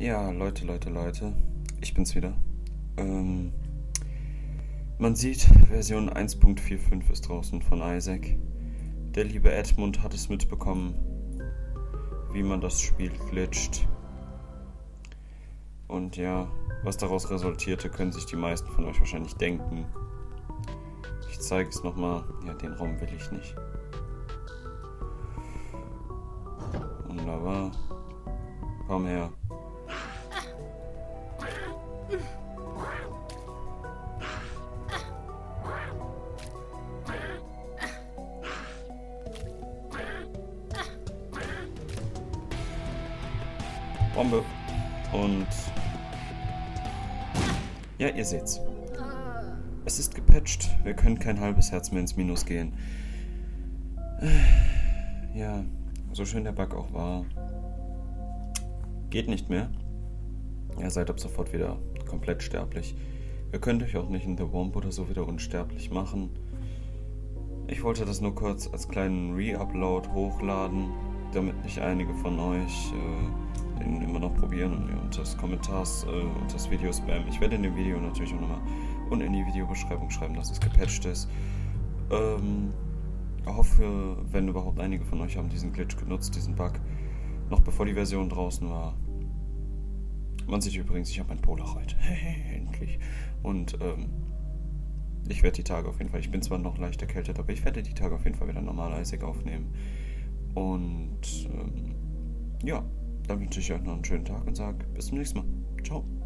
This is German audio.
Ja, Leute, Leute, Leute, ich bin's wieder. Ähm, man sieht, Version 1.45 ist draußen von Isaac. Der liebe Edmund hat es mitbekommen, wie man das Spiel glitscht. Und ja, was daraus resultierte, können sich die meisten von euch wahrscheinlich denken. Ich zeige es nochmal. Ja, den Raum will ich nicht. Wunderbar. Komm her. Bombe. Und ja, ihr seht's. Es ist gepatcht. Wir können kein halbes Herz mehr ins Minus gehen. Ja, so schön der Bug auch war. Geht nicht mehr. Ihr seid ab sofort wieder komplett sterblich. Ihr könnt euch auch nicht in The Womp oder so wieder unsterblich machen. Ich wollte das nur kurz als kleinen Re-Upload hochladen, damit nicht einige von euch äh, immer noch probieren und mir unter das Kommentars, äh, unter das Video spammen. Ich werde in dem Video natürlich auch nochmal und in die Videobeschreibung schreiben, dass es gepatcht ist. Ähm, hoffe, wenn überhaupt einige von euch haben diesen Glitch genutzt, diesen Bug, noch bevor die Version draußen war. Man sieht übrigens, ich habe ein Polaroid. Endlich. Und ähm, ich werde die Tage auf jeden Fall, ich bin zwar noch leicht erkältet, aber ich werde die Tage auf jeden Fall wieder normal Isaac aufnehmen. Und ähm, ja, dann wünsche ich euch noch einen schönen Tag und sage bis zum nächsten Mal. Ciao.